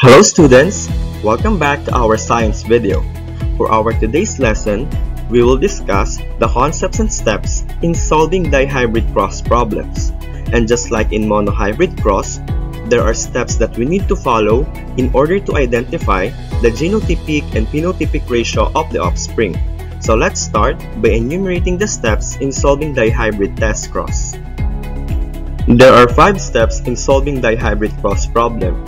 Hello students! Welcome back to our science video. For our today's lesson, we will discuss the concepts and steps in solving dihybrid cross problems. And just like in monohybrid cross, there are steps that we need to follow in order to identify the genotypic and phenotypic ratio of the offspring. So let's start by enumerating the steps in solving dihybrid test cross. There are five steps in solving dihybrid cross problem.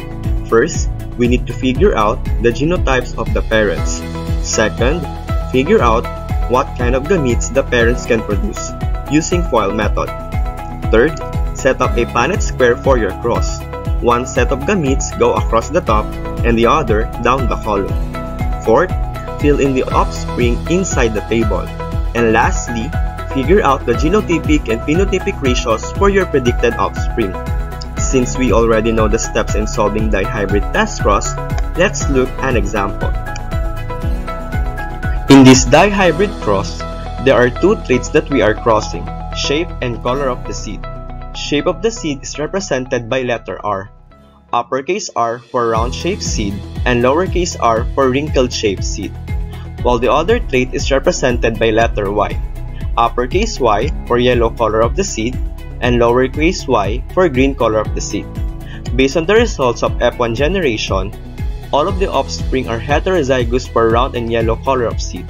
First, we need to figure out the genotypes of the parents. Second, figure out what kind of gametes the parents can produce using FOIL method. Third, set up a Punnett square for your cross. One set of gametes go across the top and the other down the column. Fourth, fill in the offspring inside the table. And lastly, figure out the genotypic and phenotypic ratios for your predicted offspring. Since we already know the steps in solving dihybrid test cross, let's look an example. In this dihybrid cross, there are two traits that we are crossing, shape and color of the seed. Shape of the seed is represented by letter R. Uppercase R for round-shaped seed and lowercase r for wrinkled-shaped seed, while the other trait is represented by letter Y. Uppercase Y for yellow color of the seed and lowercase y for green color of the seed. Based on the results of F1 generation, all of the offspring are heterozygous for round and yellow color of seed.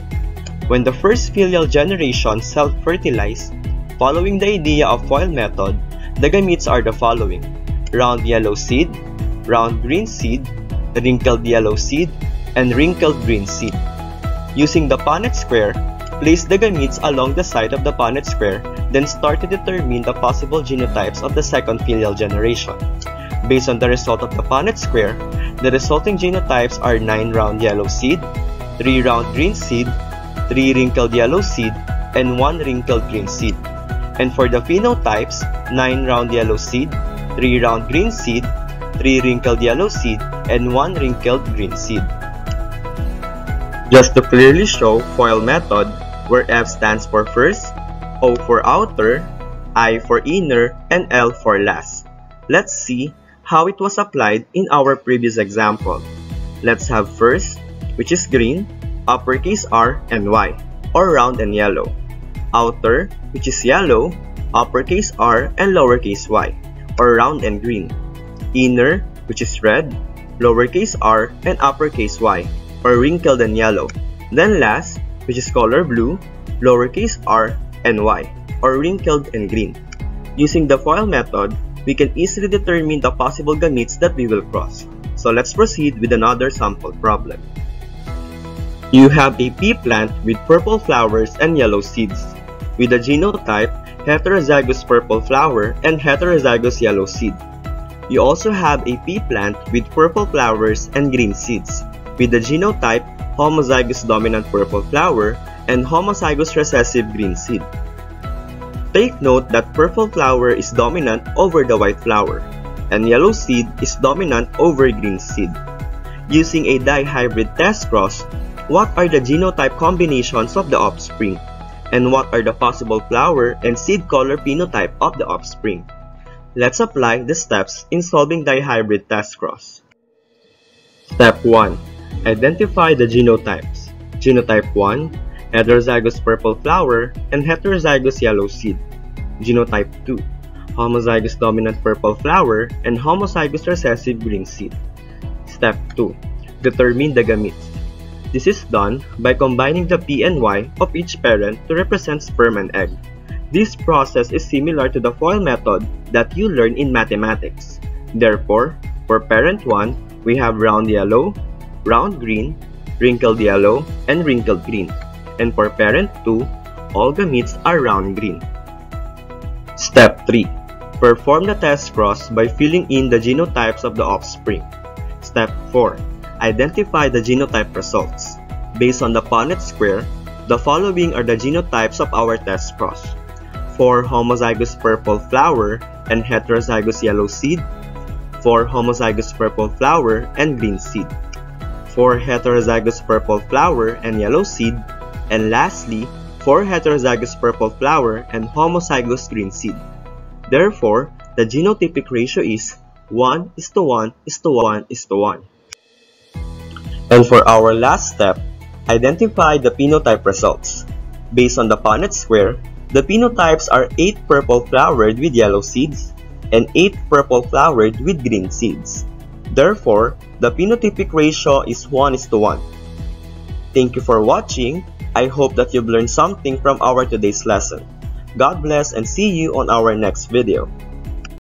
When the first filial generation self-fertilize, following the idea of FOIL method, the gametes are the following. Round yellow seed, round green seed, wrinkled yellow seed, and wrinkled green seed. Using the Punnett square, place the gametes along the side of the Punnett square then start to determine the possible genotypes of the second filial generation. Based on the result of the Punnett square, the resulting genotypes are 9 round yellow seed, 3 round green seed, 3 wrinkled yellow seed, and 1 wrinkled green seed. And for the phenotypes, 9 round yellow seed, 3 round green seed, 3 wrinkled yellow seed, and 1 wrinkled green seed. Just to clearly show FOIL method, where F stands for first, O for outer, I for inner, and L for last. Let's see how it was applied in our previous example. Let's have first, which is green, uppercase R and Y, or round and yellow. Outer, which is yellow, uppercase R and lowercase y, or round and green. Inner, which is red, lowercase r and uppercase y, or wrinkled and yellow. Then last, which is color blue, lowercase r and y, or wrinkled and green. Using the FOIL method, we can easily determine the possible gametes that we will cross. So let's proceed with another sample problem. You have a pea plant with purple flowers and yellow seeds, with the genotype heterozygous purple flower and heterozygous yellow seed. You also have a pea plant with purple flowers and green seeds, with the genotype homozygous dominant purple flower and homozygous recessive green seed. Take note that purple flower is dominant over the white flower, and yellow seed is dominant over green seed. Using a dihybrid test cross, what are the genotype combinations of the offspring? And what are the possible flower and seed color phenotype of the offspring? Let's apply the steps in solving dihybrid test cross. Step 1. Identify the genotypes. Genotype 1 heterozygous purple flower, and heterozygous yellow seed. Genotype 2, homozygous dominant purple flower, and homozygous recessive green seed. Step 2, determine the gametes. This is done by combining the P and Y of each parent to represent sperm and egg. This process is similar to the FOIL method that you learn in mathematics. Therefore, for parent 1, we have round yellow, round green, wrinkled yellow, and wrinkled green and for parent 2, all gametes are round green. Step 3. Perform the test cross by filling in the genotypes of the offspring. Step 4. Identify the genotype results. Based on the Punnett square, the following are the genotypes of our test cross. For homozygous purple flower and heterozygous yellow seed, for homozygous purple flower and green seed, for heterozygous purple flower and yellow seed, and lastly, four heterozygous purple flower and homozygous green seed. Therefore, the genotypic ratio is 1 is to 1 is to 1 is to 1. And for our last step, identify the phenotype results. Based on the Punnett square, the phenotypes are 8 purple flowered with yellow seeds and 8 purple flowered with green seeds. Therefore, the phenotypic ratio is 1 is to 1. Thank you for watching. I hope that you've learned something from our today's lesson. God bless and see you on our next video.